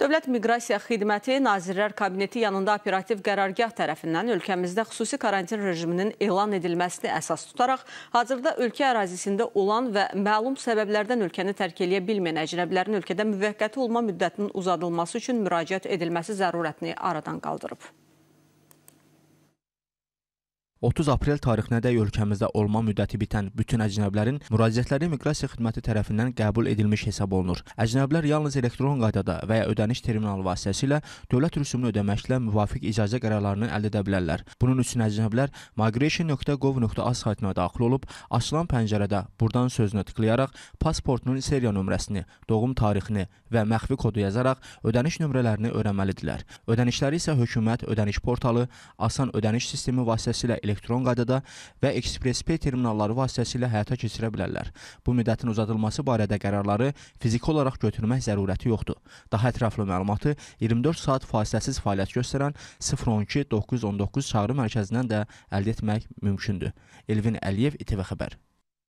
Dövlət Miqrasiya Xidməti Nazirlər Kabineti yanında operativ qərargah tərəfindən ölkəmizdə xüsusi karantin rejiminin elan edilməsini əsas tutaraq, hazırda ölkə ərazisində olan və məlum səbəblərdən ölkəni tərk eləyə bilməyən əcnəbilərin ölkədə müvəqqəti olma müddətinin uzadılması üçün müraciət edilməsi zərurətini aradan qaldırıb. 30 aprel tarixinədək ölkəmizdə olma müddəti bitən bütün əcnəbilərin müraciətləri miqrasiya xidməti tərəfindən qəbul edilmiş hesab olunur. Əcnəbilər yalnız elektron qaydada və ya ödəniş terminalı vasitəsilə dövlət rüsumunu ödəməklə müvafiq icazə qərarlarını əldə edə bilərlər. Bunun üçün əcnəbilər migration.gov.az saytına daxil olub, açılan pəncərədə burdan sözünü tıklayaraq pasportunun seriya nömrəsini, doğum tarixini və məxfi kodu yazaraq ödəniş nömrələrini öyrənməlidirlər. Ödənişləri isə hökumət ödəniş portalı, asan ödəniş sistemi vasitəsilə elektron qaydada və Express Pay terminalları vasitəsilə həyata keçirə bilərlər. Bu müddətin uzadılması barədə qərarları fiziki olaraq götürmək zərurəti yoxdur. Daha ətraflı məlumatı 24 saat fasiləsiz fəaliyyət göstərən 012 919 çağrı mərkəzindən də əldə etmək mümkündür. Elvin Əliyev, İTV xəbər.